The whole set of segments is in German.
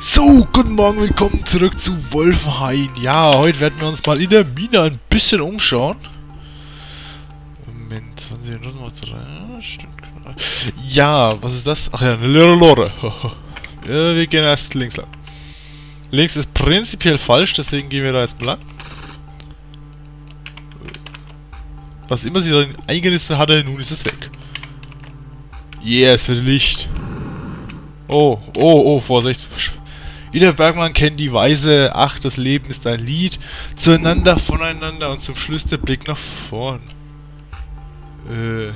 So, guten Morgen, willkommen zurück zu Wolfenhain. Ja, heute werden wir uns mal in der Mine ein bisschen umschauen. Moment, 20 Minuten drei. Stimmt. Ja, was ist das? Ach ja, eine leere Lore. ja, wir gehen erst links lang. Links ist prinzipiell falsch, deswegen gehen wir da erstmal lang. Was immer sie dann eingenistet hatte, nun ist es weg. Yeah, es wird Licht. Oh, oh, oh, Vorsicht. Ida Bergmann kennt die Weise, ach, das Leben ist ein Lied, zueinander, voneinander und zum Schluss der Blick nach vorn. Äh.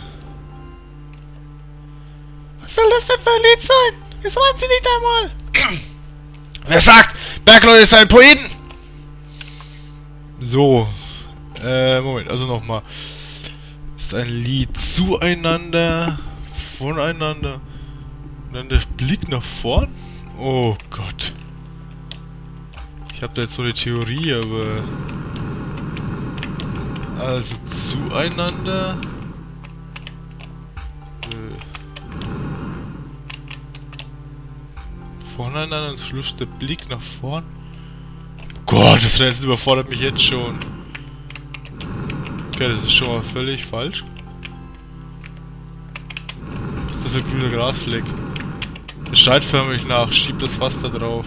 Was soll das denn für ein Lied sein? Es reimt sie nicht einmal. Wer sagt, Bergleute ist ein Poeten? So. Äh, Moment, also nochmal. Ist ein Lied zueinander, voneinander. Und dann der Blick nach vorn? Oh Gott. Ich habe da jetzt so eine Theorie, aber... Also zueinander... Äh, voneinander und Schluss der Blick nach vorn. Gott, das Rätsel überfordert mich jetzt schon. Okay, das ist schon mal völlig falsch. Ist das ein grüner Grasfleck? Es schreit förmlich nach, schiebt das Fass da drauf.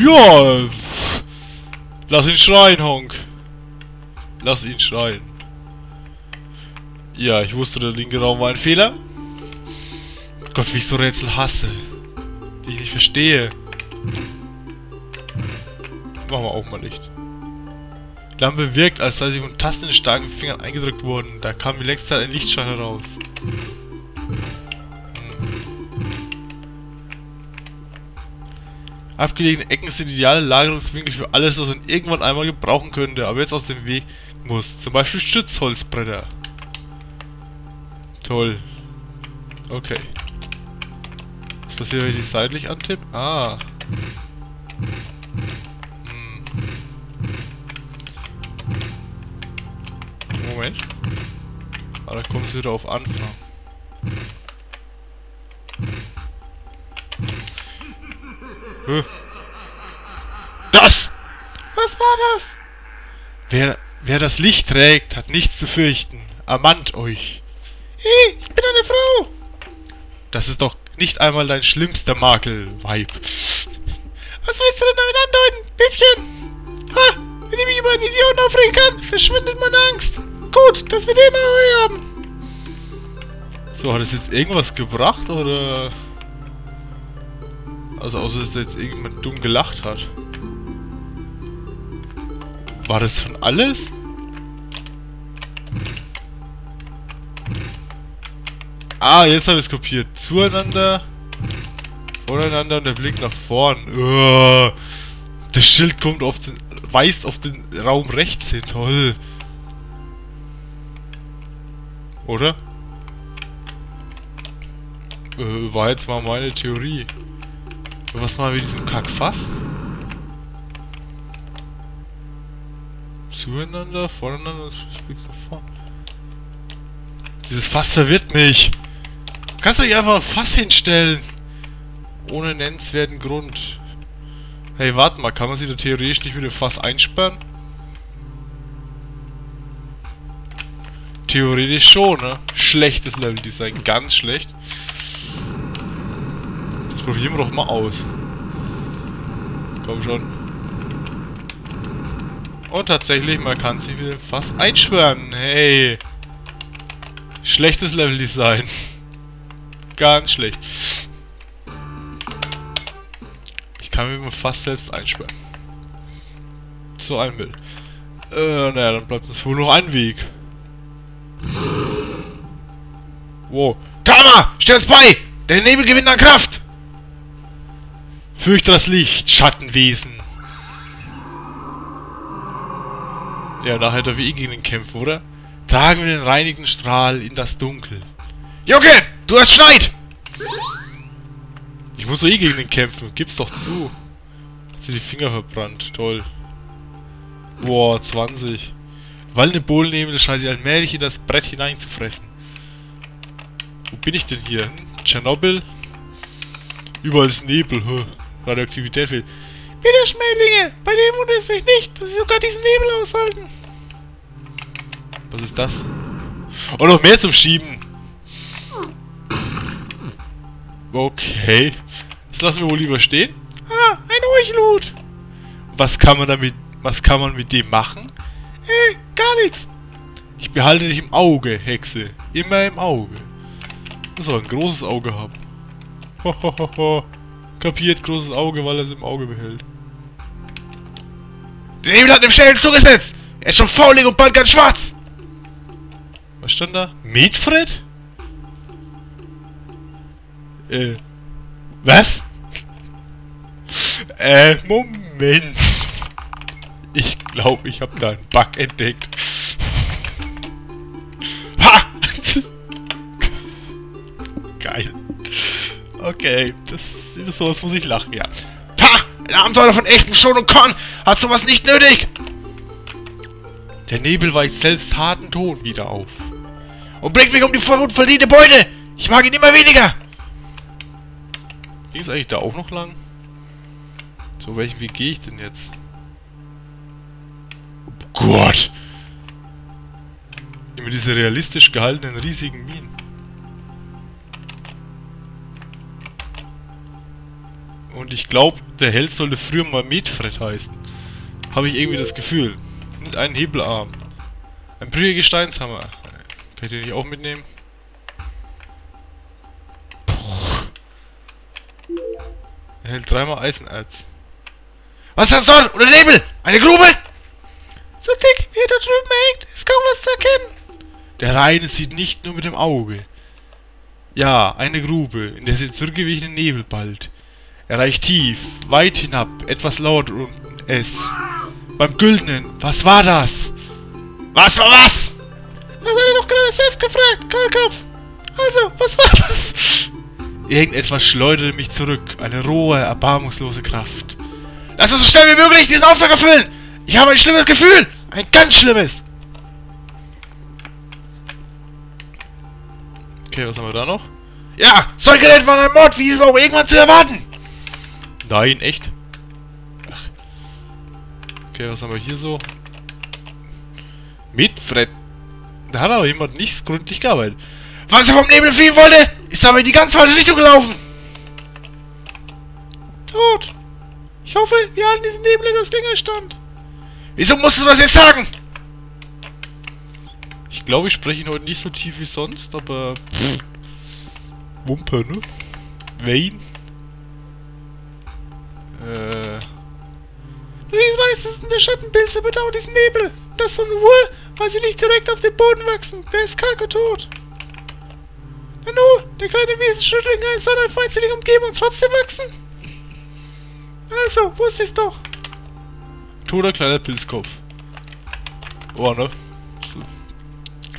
Ja! Lass ihn schreien, Honk. Lass ihn schreien. Ja, ich wusste, der linke Raum war ein Fehler. Gott, wie ich so Rätsel hasse. Die ich nicht verstehe. Machen wir auch mal Licht. Lampe wirkt, als sei sie von Tasten in starken Fingern eingedrückt worden. Da kam wie längst ein Lichtschein heraus. Abgelegene Ecken sind ideale Lagerungswinkel für alles, was man irgendwann einmal gebrauchen könnte, aber jetzt aus dem Weg muss. Zum Beispiel Stützholzbretter. Toll. Okay. Was passiert, wenn ich die seitlich antippe? Ah. Hm. Moment. Ah, da kommt es wieder auf Anfang. Das! Was war das? Wer, wer das Licht trägt, hat nichts zu fürchten. Ermannt euch. Hey, ich bin eine Frau. Das ist doch nicht einmal dein schlimmster Makel, Weib. Was willst du denn damit andeuten, Püppchen? Ha, wenn ich mich über einen Idioten aufregen kann, verschwindet meine Angst. Gut, dass wir den aber haben. So, hat es jetzt irgendwas gebracht, oder... Also außer dass jetzt irgendjemand dumm gelacht hat. War das schon alles? Ah, jetzt habe ich es kopiert. Zueinander, voneinander und der Blick nach vorn. Uah. Das Schild kommt auf den, weist auf den Raum rechts hin. Toll. Oder? Äh, war jetzt mal meine Theorie. Was machen wir mit diesem Kackfass? Zueinander, voneinander, du. Dieses Fass verwirrt mich. Kannst du nicht einfach ein Fass hinstellen? Ohne nennenswerten Grund. Hey, warte mal, kann man sich da theoretisch nicht mit dem Fass einsperren? Theoretisch schon, ne? Schlechtes Leveldesign, ganz schlecht. Probieren wir doch mal aus. Komm schon. Und tatsächlich, man kann sich wieder fast einschwören. Hey. Schlechtes Leveldesign. Ganz schlecht. Ich kann mir fast selbst einsperren. So ein will. Äh, naja, dann bleibt uns wohl noch ein Weg. Wow. Tama! Stell uns bei! Der Nebel gewinnt an Kraft! Fürchte das Licht, Schattenwesen. Ja, nachher darf ich eh gegen ihn kämpfen, oder? Tragen wir den reinigen Strahl in das Dunkel. Junge, du hast Schneid! Ich muss doch eh gegen ihn kämpfen. Gib's doch zu. Hat sie die Finger verbrannt. Toll. Boah, 20. Wallende Bohlennebel scheint sie allmählich in das Brett hineinzufressen. Wo bin ich denn hier? Tschernobyl? Überall ist Nebel. Huh. Radioaktivität fehlt. Wieder Schmählinge! Bei denen wundert es mich nicht, dass sie sogar diesen Nebel aushalten. Was ist das? Oh, noch mehr zum Schieben. Okay. Das lassen wir wohl lieber stehen. Ah, ein Heuchlut. Was kann man damit, was kann man mit dem machen? Äh, gar nichts. Ich behalte dich im Auge, Hexe. Immer im Auge. Muss aber ein großes Auge haben. Hohoho. Kapiert, großes Auge, weil er es im Auge behält. Der Nebel hat dem Stellen zugesetzt! Er ist schon faulig und bald ganz schwarz! Was stand da? Mietfred? Äh. Was? Äh, Moment. Ich glaube, ich habe da einen Bug entdeckt. Ha! Geil. Okay, das, sowas muss ich lachen, ja. Ha! Ein Abenteuer von echtem Schon und Con hat sowas nicht nötig! Der Nebel weicht selbst harten Ton wieder auf. Und bringt mich um die verdiente Beute! Ich mag ihn immer weniger! Ging es eigentlich da auch noch lang? So, welchen Weg gehe ich denn jetzt? Oh Gott! Immer diese realistisch gehaltenen riesigen Minen. Und ich glaube, der Held sollte früher mal Medfred heißen. Habe ich irgendwie das Gefühl. Mit einem Hebelarm. Ein brüchiger Gesteinshammer. Kann ich den nicht auch mitnehmen? Er hält dreimal Eisenerz. Was ist das dort? Oder Nebel? Eine Grube? So dick, wie er da drüben hängt, ist kaum was zu erkennen. Der Reine sieht nicht nur mit dem Auge. Ja, eine Grube, in der sie zurückgewichenen Nebel bald. Er reicht tief, weit hinab, etwas laut unten es. Beim Güldenen, was war das? Was war was? Das hat er doch gerade selbst gefragt, Kahlkopf. Also, was war das? Irgendetwas schleuderte mich zurück. Eine rohe, erbarmungslose Kraft. Lass uns so schnell wie möglich diesen Auftrag erfüllen! Ich habe ein schlimmes Gefühl! Ein ganz schlimmes! Okay, was haben wir da noch? Ja! Solche Gerät waren ein Mord, wie ist auch irgendwann zu erwarten! Nein, echt? Ach. Okay, was haben wir hier so? Mit Fred. Da hat aber jemand nichts gründlich gearbeitet. Was er vom Nebel fliehen wollte, ist aber in die ganz falsche Richtung gelaufen. Tot. Ich hoffe, wir halten diesen Nebel etwas länger stand. Wieso musst du das jetzt sagen? Ich glaube, ich spreche ihn heute nicht so tief wie sonst, aber... Wumpe, ne? Wayne? Äh... Die reißesten der Schattenpilze bedauern diesen Nebel. Das nur, weil sie nicht direkt auf den Boden wachsen. Der ist kacke tot. Nanu, der kleine Wiesenschüttlinge soll eine feindselige Umgebung trotzdem wachsen? Also, wusste ich's doch. Toter kleiner Pilzkopf. Oh, ne? So.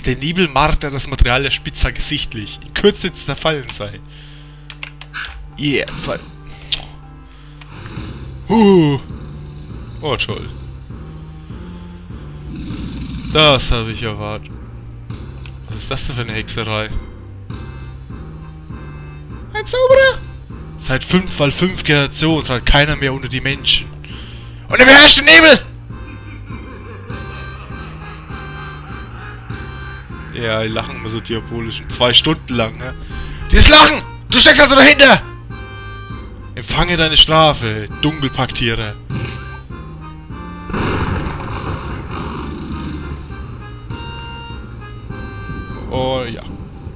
Der Nebel martert das Material der Spitzhacke sichtlich. In Kürze zerfallen sei. Yeah, zwei. Huh. Oh, toll. Das habe ich erwartet. Was ist das denn für eine Hexerei? Ein Zauberer? Seit 5 mal 5 Generationen trat keiner mehr unter die Menschen. Und er beherrscht den Nebel! Ja, die lachen immer so diabolisch. Zwei Stunden lang, ne? Dieses Lachen! Du steckst also dahinter! Empfange deine Strafe, Dunkelpaktierer. Oh ja.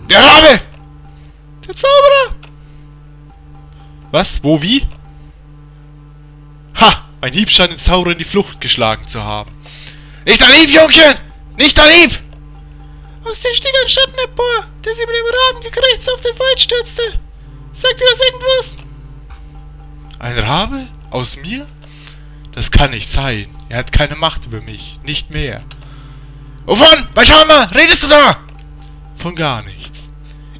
Der Rabe! Der Zauberer! Was? Wo? Wie? Ha! Mein Hieb scheint den Zauberer in die Flucht geschlagen zu haben. Nicht ein Hieb, Jungchen! Nicht ein Hieb! Aus dem stieg ein Schatten empor, der sie mit dem Raben gekrechts auf den Wald stürzte. Sagt dir das irgendwas? Ein Rabe? Aus mir? Das kann nicht sein. Er hat keine Macht über mich. Nicht mehr. Wovon? Bei Hammer? Redest du da? Von gar nichts.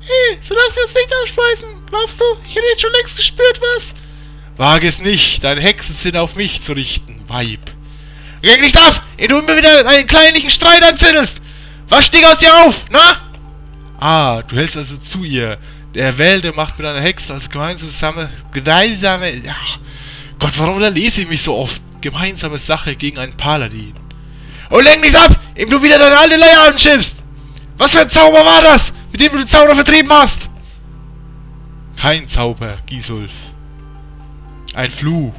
Hey, so lass wir uns nicht abspeisen. Glaubst du, ich hätte jetzt schon längst gespürt, was? Wage es nicht, deine Hexen sind auf mich zu richten, Weib. Geh nicht ab, ehe du immer wieder einen kleinlichen Streit anzettelst. Was stieg aus dir auf, na? Ah, du hältst also zu ihr, Der erwählte Macht mit einer Hexe als gemeinsame, gemeinsame, ja, Gott, warum lese ich mich so oft? Gemeinsame Sache gegen einen Paladin. Oh, lenk mich ab, indem du wieder deine alte Leier anschiebst! Was für ein Zauber war das, mit dem du den Zauber vertrieben hast? Kein Zauber, Gisulf. Ein Fluch.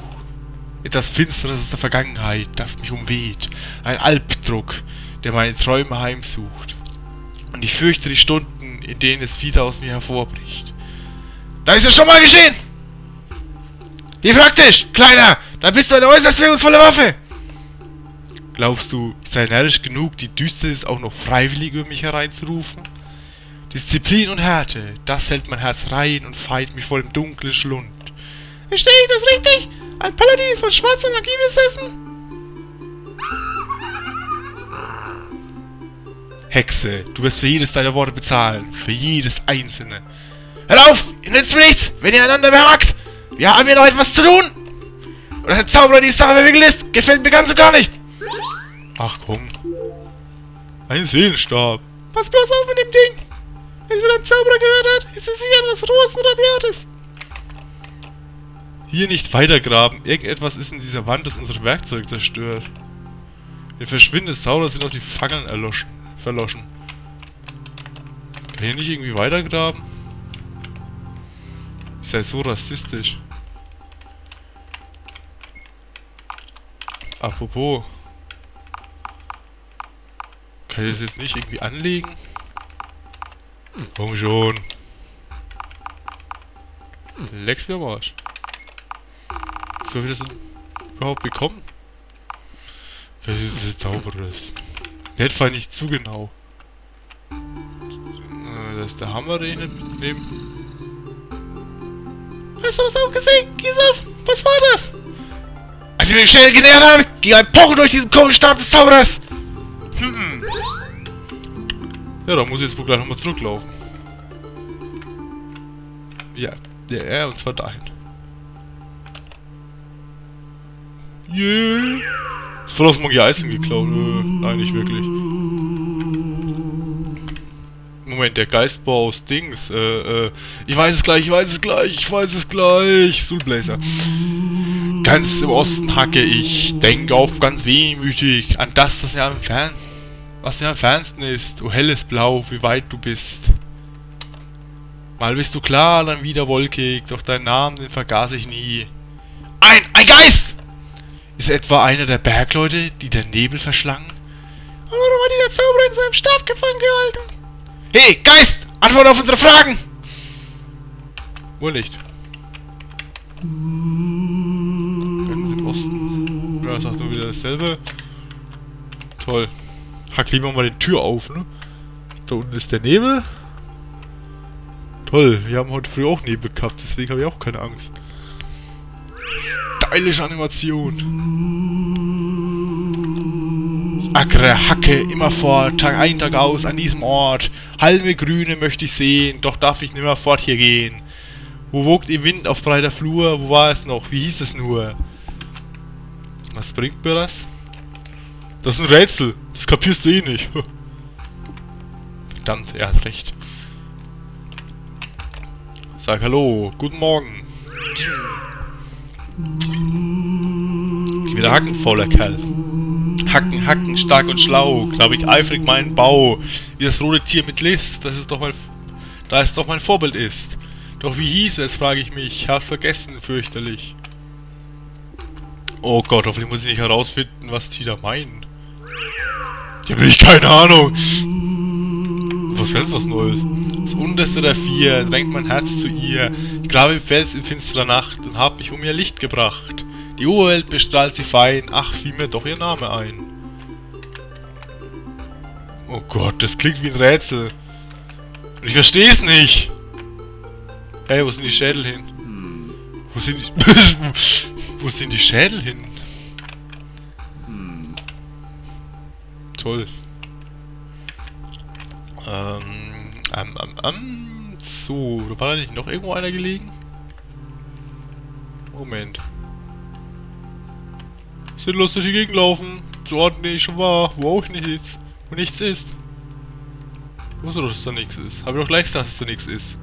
Etwas Finsteres aus der Vergangenheit, das mich umweht. Ein Albdruck, der meine Träume heimsucht. Und ich fürchte die Stunden, in denen es wieder aus mir hervorbricht. Da ist es schon mal geschehen! Wie praktisch, Kleiner! Da bist du eine äußerst wirkungsvolle Waffe! Glaubst du, ich sei närrisch genug, die Düsternis auch noch freiwillig über mich hereinzurufen? Disziplin und Härte, das hält mein Herz rein und feit mich vor dem dunklen Schlund. Verstehe ich das richtig? Ein Paladin ist von schwarzer Magie besessen? Hexe, du wirst für jedes deiner Worte bezahlen. Für jedes einzelne. Hör auf! Ihr nützt mir nichts, wenn ihr einander behagt! Wir haben hier noch etwas zu tun! Und der Zauberer die Sache verwickelt ist, gefällt mir ganz und gar nicht! Ach komm. Ein Seelenstab. Pass bloß auf mit dem Ding! Wenn es mit einem Zauberer gehört hat, ist es sicher etwas Rohes und Rabiates. Hier nicht weitergraben. Irgendetwas ist in dieser Wand, das unsere Werkzeuge zerstört. Wir verschwinden des Zaubers sind auch die Fackeln erloschen, verloschen. Kann hier nicht irgendwie weitergraben? Ist ja so rassistisch. Apropos. Kann ich das jetzt nicht irgendwie anlegen? Komm schon. Lex mir Arsch. So wie das überhaupt bekommen? Das ist, das ist Zauberes. Der fand nicht zu genau. Äh, das ist der Hammer, den ich mitnehmen. Hast du das auch gesehen? Gisaf, was war das? Als ich mich schnell genähert habe, ging ein Pochen durch diesen komischen Stab des Zauberers. Hm. Ja, da muss ich jetzt wohl gleich nochmal zurücklaufen. Ja, ja, ja, und zwar dahin. Yeah. Ist voll aus Monkey Eisen geklaut. Äh, nein, nicht wirklich. Moment, der Geistbau aus Dings. Äh, äh. Ich weiß es gleich, ich weiß es gleich, ich weiß es gleich. Soulblazer. Ganz im Osten hacke ich. Denk auf ganz wehmütig an das, das ja am Fern was mir am fernsten ist. O helles Blau, wie weit du bist. Mal bist du klar, dann wieder wolkig, doch deinen Namen, den vergaß ich nie. Ein, ein Geist! Ist etwa einer der Bergleute, die der Nebel verschlangen? Oder war die der Zauberer in seinem Stab gefangen gehalten? Hey, Geist! Antwort auf unsere Fragen! Wohl nicht. Ganz im Osten. Ja, sagst du wieder dasselbe. Toll. Hack lieber mal die Tür auf, ne? Da unten ist der Nebel. Toll, wir haben heute früh auch Nebel gehabt, deswegen habe ich auch keine Angst. Stylische Animation. Ackere, hacke, immer fort, Tag ein, Tag aus, an diesem Ort. Halme Grüne möchte ich sehen, doch darf ich nimmer fort hier gehen. Wo wogt im Wind auf breiter Flur, wo war es noch, wie hieß es nur? Was bringt mir das? Das ist ein Rätsel, das kapierst du eh nicht. Verdammt, er hat recht. Sag Hallo, guten Morgen. Geh wieder hacken, fauler Kerl. Hacken, hacken, stark und schlau, glaub ich eifrig meinen Bau, wie das rote Tier mit List, das ist doch mein, da es doch mein Vorbild ist. Doch wie hieß es, frage ich mich, hab vergessen, fürchterlich. Oh Gott, hoffentlich muss ich nicht herausfinden, was die da meinen. Ich habe ich keine Ahnung. Was ist was Neues? Das unterste der vier drängt mein Herz zu ihr. Ich grabe im Fels in finsterer Nacht und hab mich um ihr Licht gebracht. Die Oberwelt bestrahlt sie fein, ach, fiel mir doch ihr Name ein. Oh Gott, das klingt wie ein Rätsel. Und ich verstehe es nicht. Hey, wo sind die Schädel hin? Wo sind die... wo sind die Schädel hin? Toll. Ähm, ähm, ähm, ähm, so, war da nicht noch irgendwo einer gelegen? Moment. Sinnlos durch die Gegend laufen, zu Orten, die ich schon war, wo auch nichts, wo nichts ist. Ich wusste doch, dass da nichts ist. Habe ich doch gleich gesagt, dass da nichts ist.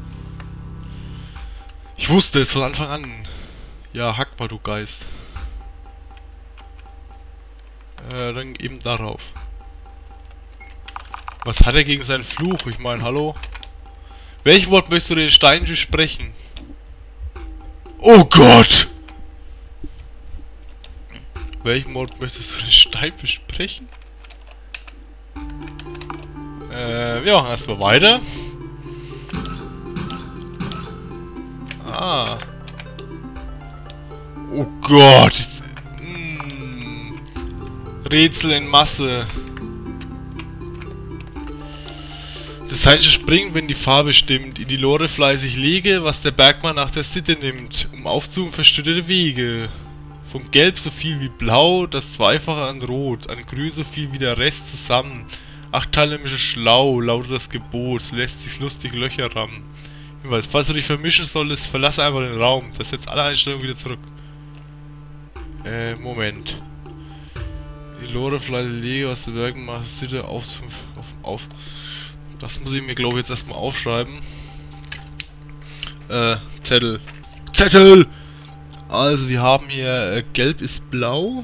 Ich wusste es von Anfang an. Ja, hack mal, du Geist. Äh, dann eben darauf. Was hat er gegen seinen Fluch? Ich meine, hallo? Welches Wort möchtest du den Stein besprechen? Oh Gott! Welchen Wort möchtest du den Stein besprechen? Äh, wir machen erstmal weiter. Ah. Oh Gott. Hm. Rätsel in Masse. Das Zeichen springt, wenn die Farbe stimmt. In die Lore fleißig lege, was der Bergmann nach der Sitte nimmt, um aufzuholen verstüttete Wege. Von Gelb so viel wie Blau, das Zweifache an Rot, an Grün so viel wie der Rest zusammen. Acht Teile schlau, lautet das Gebot, lässt sich lustig Löcher rammen. Hinweis, falls du dich vermischen solltest, verlasse einfach den Raum. Das setzt alle Einstellungen wieder zurück. Äh, Moment. Die Lore fleißig lege, was der Bergmann macht, Sitte auf, auf, auf das muss ich mir, glaube ich, jetzt erstmal aufschreiben. Äh, Zettel. Zettel! Also, wir haben hier, äh, gelb ist blau.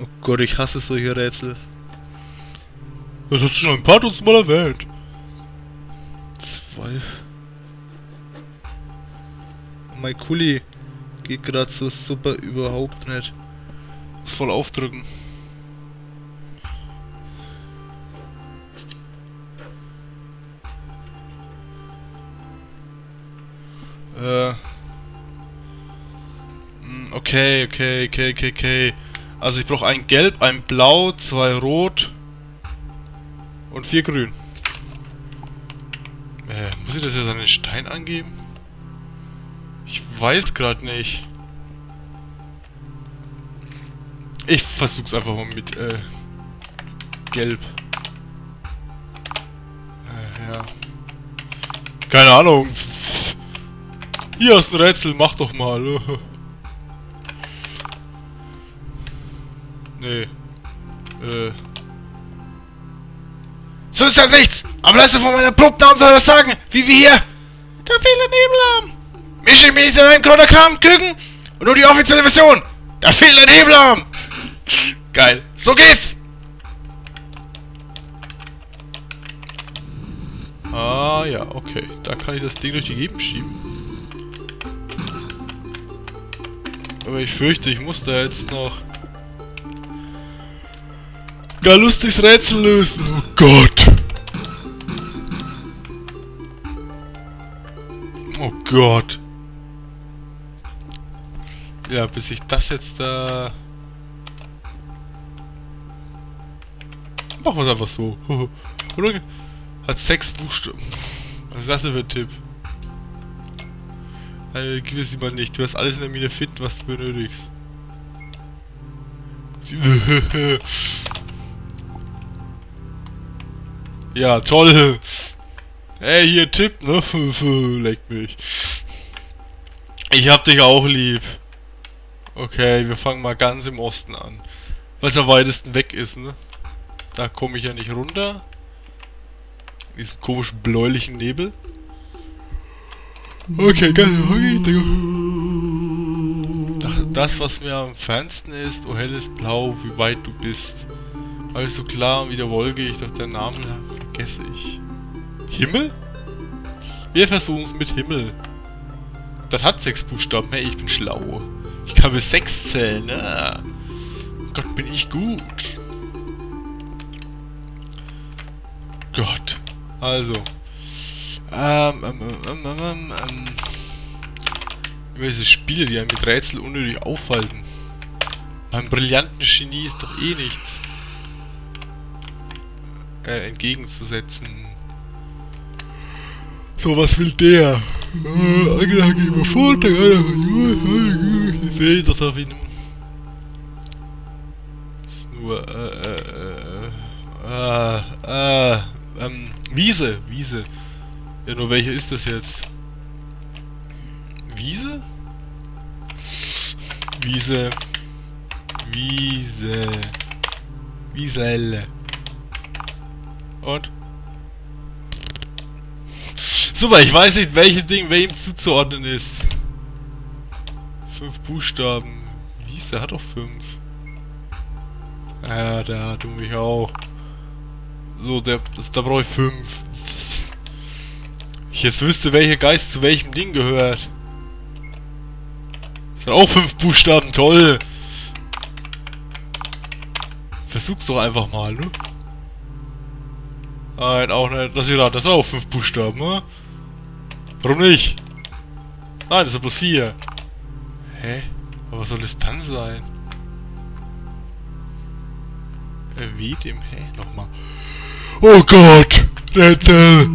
Oh Gott, ich hasse solche Rätsel. Das hast du schon ein paar Dutzend Mal erwähnt. Zwei. Mein Kuli geht gerade so super überhaupt nicht. Muss voll aufdrücken. Äh. Okay, okay, okay, okay, okay. Also ich brauche ein Gelb, ein Blau, zwei Rot und vier Grün. Äh, muss ich das jetzt an den Stein angeben? Ich weiß gerade nicht. Ich versuch's einfach mal mit äh, Gelb. Äh, ja. Keine Ahnung. Hier ist ein Rätsel, mach doch mal. nee. Äh. So ist ja nichts! Aber lass dir von meiner Puppnamen soll das sagen! Wie wir hier! Da fehlt ein Nebelarm! Mische mich nicht in einen Kronderkram, Küken! Und nur die offizielle Version! Da fehlt ein Nebelarm! Geil! So geht's! Ah ja, okay. Da kann ich das Ding durch die Gegend schieben. Aber ich fürchte, ich muss da jetzt noch gar lustiges Rätsel lösen. Oh Gott. Oh Gott. Ja, bis ich das jetzt da... Machen wir es einfach so. Hat sechs Buchstaben. Was ist das denn für ein Tipp? Also, gib es lieber nicht. Du hast alles in der Mine fit, was du benötigst. ja, toll. Ey, hier Tipp, ne? Leck mich. Ich hab dich auch lieb. Okay, wir fangen mal ganz im Osten an. Was am weitesten weg ist, ne? Da komme ich ja nicht runter. Diesen komischen bläulichen Nebel. Okay, geil. Okay, Das, was mir am fernsten ist, oh helles Blau, wie weit du bist. Alles so klar wie der Wolke, ich doch der Name vergesse ich. Himmel? Wir versuchen es mit Himmel. Das hat sechs Buchstaben. Hey, ich bin schlau. Ich kann bis sechs zählen. Ah. Gott, bin ich gut. Gott. Also. Ähm, ähm, ähm, ähm, ähm, ähm. Über diese Spiele, die einen mit Rätsel unnötig aufhalten. Beim brillanten Genie ist doch eh nichts äh, entgegenzusetzen. So, was will der? Äh, Anklage überfordert. Ich sehe das auf ihn. Ist nur, äh, äh, äh, äh, äh, ähm, Wiese, Wiese. Ja, nur welche ist das jetzt? Wiese? Wiese. Wiese. Wiesel. Und? Super, ich weiß nicht, welches Ding wem zuzuordnen ist. Fünf Buchstaben. Wie ist der? Hat doch fünf. Ja, der hat mich auch. So, der, das, da brauche ich fünf. Ich jetzt wüsste, welcher Geist zu welchem Ding gehört. Das sind auch fünf Buchstaben, toll. Versuch's doch einfach mal, ne? Nein, auch nicht. Das hier, das sind auch fünf Buchstaben, ne? Warum nicht? Nein, das sind bloß vier. Hä? Aber was soll das dann sein? Weht im Hä? Nochmal. Oh Gott! Rätsel!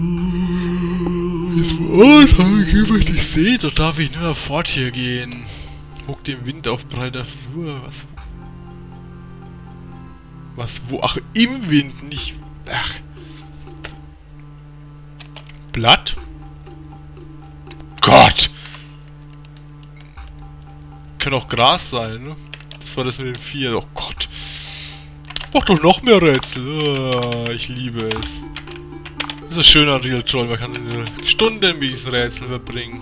Oh, ich möchte ich sehe, da darf ich nur fort hier gehen. Huckt im Wind auf breiter Flur. Was? Was? Wo? Ach, im Wind, nicht. Ach. Blatt? Gott! Kann auch Gras sein, ne? Das war das mit den vier. Oh Gott. Mach doch noch mehr Rätsel. Oh, ich liebe es. Das ist schön an Real Troll. Man kann Stunden mit diesen Rätseln verbringen.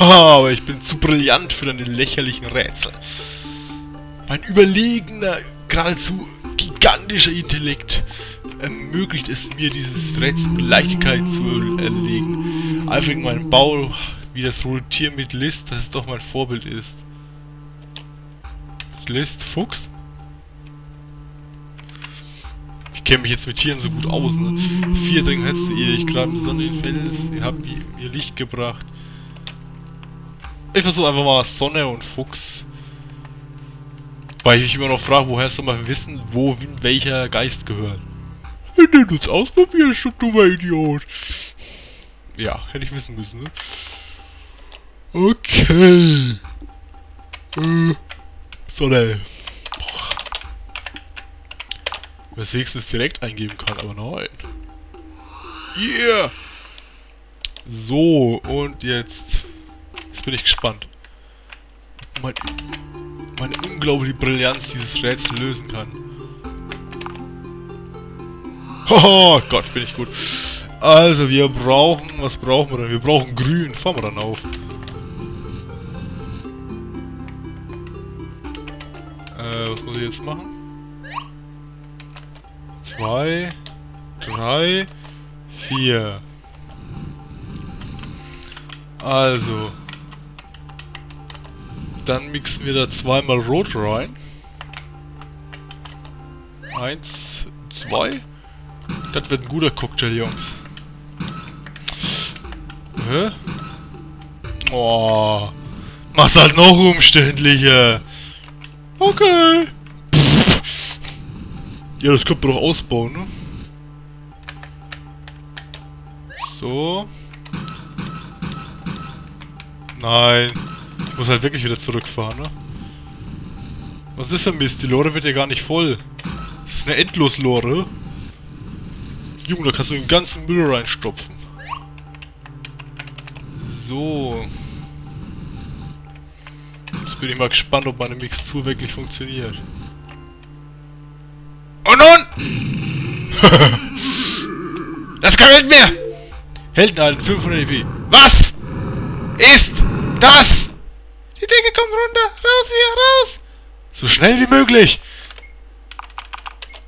Haha, aber ich bin zu brillant für deine lächerlichen Rätsel. Mein überlegener, geradezu gigantischer Intellekt ermöglicht es mir, dieses Rätsel mit Leichtigkeit zu erledigen. Einfach in meinem Bau, wie das rote Tier mit List, das doch mein Vorbild ist. List, Fuchs? Ich kenne mich jetzt mit Tieren so gut aus, ne? Vier Dringen hättest du ihr, ich gerade im Sonne in Fels, ihr habt mir Licht gebracht. Ich versuche einfach mal Sonne und Fuchs. Weil ich mich immer noch frage, woher soll man wissen, wo welcher Geist gehört. Wenn du das ausprobierst, du dummer Idiot. Ja, hätte ich wissen müssen, ne? Okay. Äh, Sonne. Boah. Weswegen es direkt eingeben kann, aber nein. Yeah! So, und jetzt... Jetzt bin ich gespannt. Mein, meine unglaubliche Brillanz dieses Rätsel lösen kann. Oh Gott, bin ich gut. Also, wir brauchen... Was brauchen wir denn? Wir brauchen grün. Fahren wir dann auf. Äh, was muss ich jetzt machen? Zwei, drei, vier. Also. Dann mixen wir da zweimal Rot rein. Eins, zwei. Das wird ein guter Cocktail, Jungs. Hä? Oh. Mach's halt noch umständlicher. Okay. Ja, das könnte man doch ausbauen, ne? So. Nein. Ich muss halt wirklich wieder zurückfahren, ne? Was ist für Mist? Die Lore wird ja gar nicht voll. Das ist eine Endloslore. Junge, da kannst du den ganzen Müll reinstopfen. So. Jetzt bin ich mal gespannt, ob meine Mixtur wirklich funktioniert. Das kann nicht mehr! Helden halten, 500 EP. Was? Ist das? Die Decke kommt runter! Raus hier, raus! So schnell wie möglich!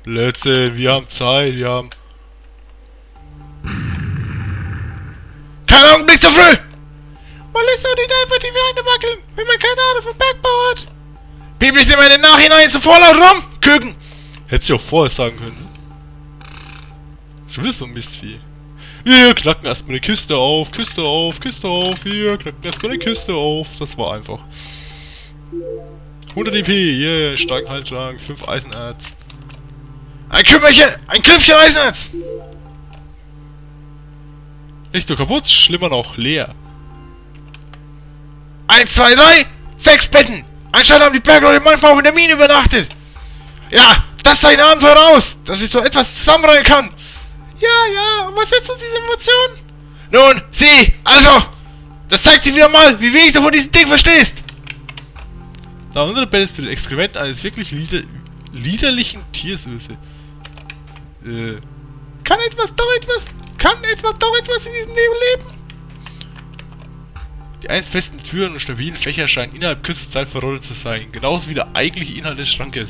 Blödsinn, wir haben Zeit, wir haben... Kein Augenblick zu früh! Man lässt doch nicht einfach die Beine wackeln, wenn man keine Ahnung vom Bergbau hat. Piep nicht immer in den Nachhinein zu vorlaut rum, Küken! Hätte sie auch vorher sagen können. Schon wieder so ein Mistvieh. Wir knacken erstmal eine Kiste auf, Kiste auf, Kiste auf, wir knacken erstmal eine Kiste auf. Das war einfach. 100 EP, yeah, starken Halsschlag, 5 Eisenerz. Ein Kümmerchen, ein Klümpchen Eisenerz! Nicht nur kaputt, schlimmer noch, leer. 1, 2, 3, 6 Betten! Anscheinend haben die Bergleute manchmal auch in der Mine übernachtet. Ja, das ist ein Abenteuer aus, dass ich so etwas zusammenreihen kann. Ja, ja, und was setzt uns diese Emotion? Nun, sieh, also, das zeigt dir wieder mal, wie wenig du von diesem Ding verstehst. Da unter der Bett ist bitte Exkrement eines wirklich lieder liederlichen Tiersüße. Äh, kann etwas doch etwas, kann etwas doch etwas in diesem Leben leben? Die einst festen Türen und stabilen Fächer scheinen innerhalb kürzester Zeit verrottet zu sein. Genauso wie der eigentliche Inhalt des Schrankes.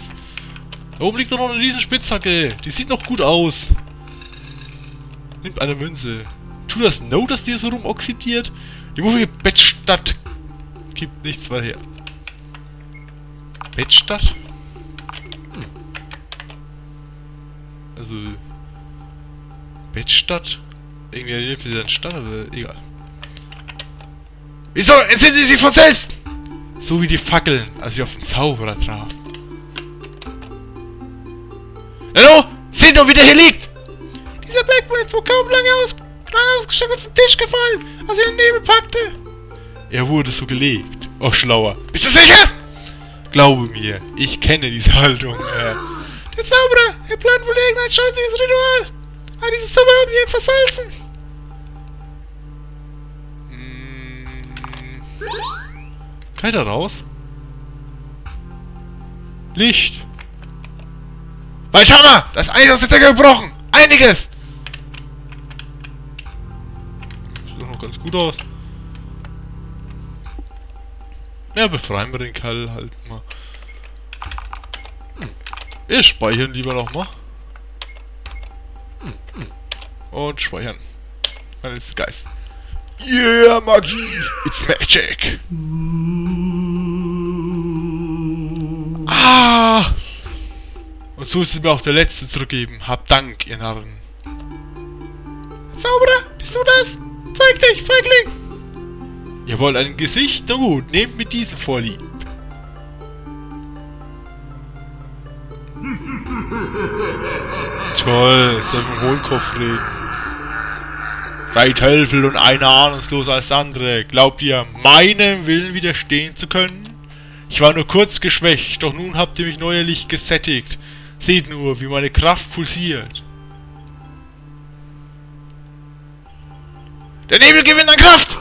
Da oben liegt doch noch eine riesen Spitzhacke. Die sieht noch gut aus. Nimmt eine Münze. Tut das No, dass die so rumoxidiert? Die muffige Bettstadt gibt nichts mehr her. Bettstadt? Also... Bettstadt? Irgendwie erlebt sie dann Stadt, aber egal. Wieso entzünden sie sich von selbst? So wie die Fackeln, als sie auf den Zauberer trafen. Hallo? Seht doch, wie der hier liegt! Dieser Blackmoon ist wohl kaum lange, aus, lange ausgestreckt auf den Tisch gefallen, als er den Nebel packte. Er wurde so gelegt. Oh, schlauer. Bist du sicher? Glaube mir, ich kenne diese Haltung. Äh. Der Zauberer, er plant wohl irgendein scheußliches Ritual. Aber dieses Zauber haben wir versalzen. Kann ich da raus? Licht. Mein Schammer! Das Eis aus der Decke gebrochen! Einiges! Sieht doch noch ganz gut aus. Ja, befreien wir den Kerl halt mal. Wir speichern lieber nochmal. Und speichern. Mein letztes Geist. Yeah, Magie! It's magic! Ah! Und so ist es mir auch der letzte zurückgeben. Hab Dank, ihr Narren. Zauberer, bist du das? Zeig dich, Feigling! Ihr wollt ein Gesicht? Na gut, nehmt mit diesem vorlieb. Toll, soll mit dem Hohlkopf reden. Drei Teufel und einer ahnungsloser als andere. Glaubt ihr, meinem Willen widerstehen zu können? Ich war nur kurz geschwächt, doch nun habt ihr mich neuerlich gesättigt. Seht nur, wie meine Kraft pulsiert. Der Nebel gewinnt an Kraft!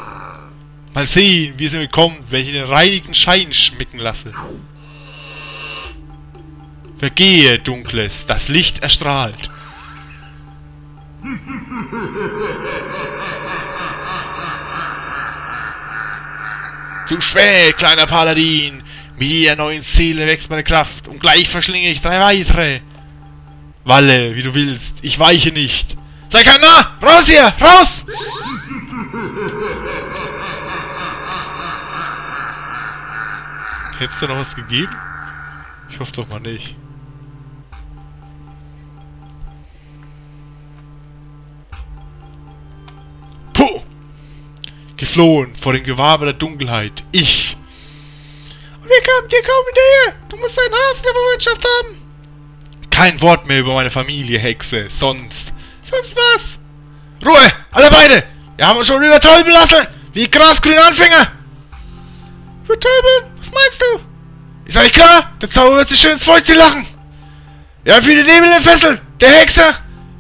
Mal sehen, wie es mir kommt, wenn ich den reinigen Schein schmecken lasse. Vergehe, Dunkles, das Licht erstrahlt. Zu spät, kleiner Paladin! Mit jeder neuen Seele wächst meine Kraft und gleich verschlinge ich drei weitere. Walle, wie du willst. Ich weiche nicht. Sei kein Narr! Raus hier! Raus! Hättest du noch was gegeben? Ich hoffe doch mal nicht. Puh! Geflohen vor dem Gewabe der Dunkelheit. Ich, wir kamen dir kaum hinterher. Du musst einen Hasen der Verwandtschaft haben. Kein Wort mehr über meine Familie, Hexe. Sonst. Sonst was? Ruhe! Alle beide! Wir haben uns schon übertäuben lassen! Wie grasgrüne Anfänger! Übertäuben? Was meinst du? Ist euch klar? Der Zauber wird sich schön ins Fäustchen lachen! Wir haben viele Nebel entfesselt! Der Hexer!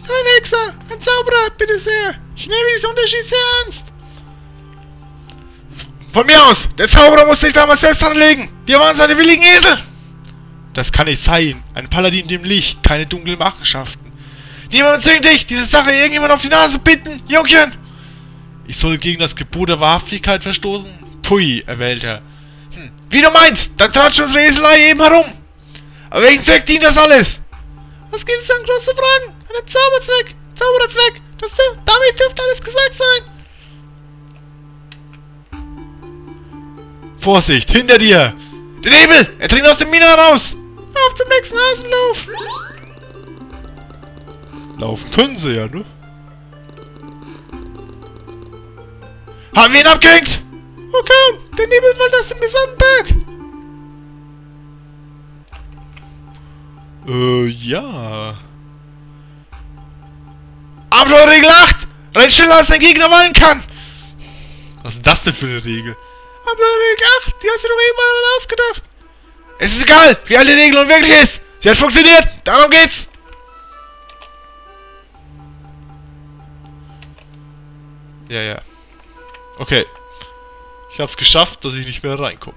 Kein Hexer! Ein Zauberer, bitte sehr! Ich nehme diesen Unterschied sehr ernst! Von mir aus! Der Zauberer muss sich damals selbst anlegen! Wir waren seine willigen Esel! Das kann nicht sein. Ein Paladin dem Licht, keine dunklen Machenschaften. Niemand zwingt dich, diese Sache irgendjemand auf die Nase bitten, Jungchen! Ich soll gegen das Gebot der Wahrhaftigkeit verstoßen? Pui, erwählt er. Hm. Wie du meinst, dann tratscht unsere Eselei eben herum. Aber welchen Zweck dient das alles? Was gibt es an große Fragen? Einen Zauberzweck, Zaubererzweck. Das, damit dürfte alles gesagt sein. Vorsicht, hinter dir! Der Nebel! Er dringt aus dem Mine heraus! Auf zum nächsten Hasenlauf! Laufen können sie ja, ne? Haben wir ihn abgehängt? Oh komm! Der Nebel fällt aus dem gesamten Berg! Äh, ja. Abenteuerregel 8! Renn schneller als dein Gegner wollen kann! Was ist das denn für eine Regel? Aber Regel 8, die hast du doch eben mal ausgedacht. Es ist egal, wie alt die nun wirklich ist. Sie hat funktioniert. Darum geht's. Ja, ja. Okay. Ich hab's geschafft, dass ich nicht mehr reinkomme.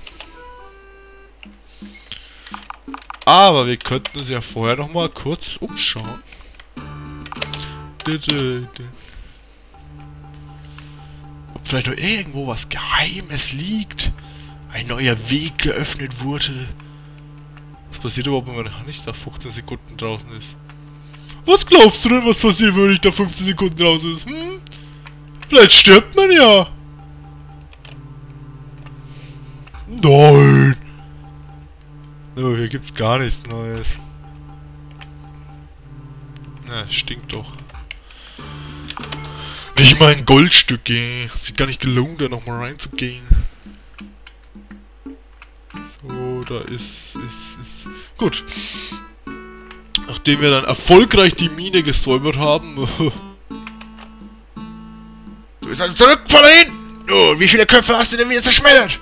Aber wir könnten uns ja vorher noch mal kurz umschauen. Ob vielleicht noch irgendwo was Geheimes liegt. Ein neuer Weg geöffnet wurde. Was passiert überhaupt, wenn man nicht nach 15 Sekunden draußen ist? Was glaubst du denn, was passiert, wenn ich da 15 Sekunden draußen ist? Hm? Vielleicht stirbt man ja. Nein. Oh, hier gibt's gar nichts Neues. Na, stinkt doch. Nicht mal ein Goldstück, ey. Hat sich gar nicht gelohnt, da nochmal reinzugehen. So, da ist, ist, ist... Gut. Nachdem wir dann erfolgreich die Mine gesäubert haben... du bist also zurück, Paladin! Nun, wie viele Köpfe hast du denn wieder zerschmettert?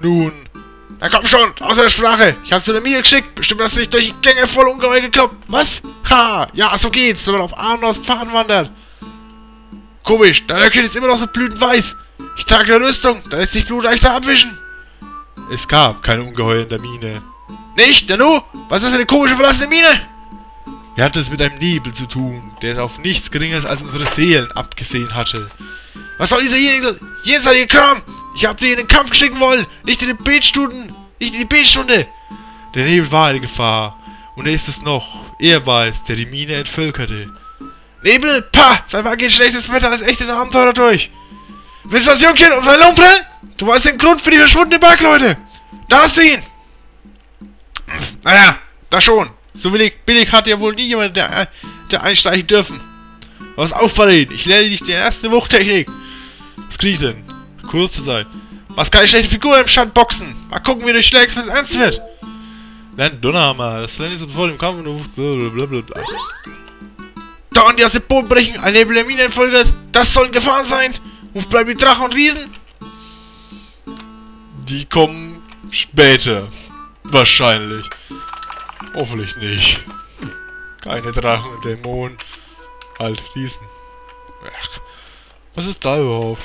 Nun... Na komm schon, außer der Sprache. Ich hab's zu der Mine geschickt. Bestimmt hast du dich durch die Gänge voll Ungeheuer gekloppt. Was? Ha! Ja, so geht's, wenn man auf Armen aus Pfaden wandert. Komisch, dein Kind ist immer noch so blütenweiß. Ich trage eine Rüstung, da lässt sich Blut leichter abwischen. Es gab keine Ungeheuer in der Mine. Nicht, Nanu? Was ist das für eine komische verlassene Mine? Wir hatten es mit einem Nebel zu tun, der auf nichts Geringeres als unsere Seelen abgesehen hatte. Was soll dieser jenseitige Kram? Ich hab dir in den Kampf schicken wollen, nicht in den Betstunden, nicht in die Betstunde. Der Nebel war eine Gefahr, und er ist es noch. Er war es, der die Mine entvölkerte. Nebel, pah! Seit geht schlechtes Wetter als echtes Abenteuer durch? Willst du das Jungchen und seine Lumpen? Du weißt den Grund für die verschwundenen Bergleute! Da hast du ihn! Naja, da schon. So billig, billig hat ja wohl nie jemand, der, der einsteigen dürfen. Was aufballen? Ich lerne dich die erste Wuchttechnik. Was krieg ich denn? Kurze Zeit. Was keine schlechte Figur im Stand boxen. Mal gucken, wie du schlägst, wenn es ernst wird. Lern Donnerhammer. Das lerne ich sofort im Kampf und blablabla. Dauernd die aus dem Boden brechen, ein Nebel der Mine entfolgt. Das sollen Gefahren sein. Wo bleiben die Drachen und Riesen? Die kommen später. Wahrscheinlich. Hoffentlich nicht. Keine Drachen und Dämonen. Halt, Riesen. Ach, was ist da überhaupt?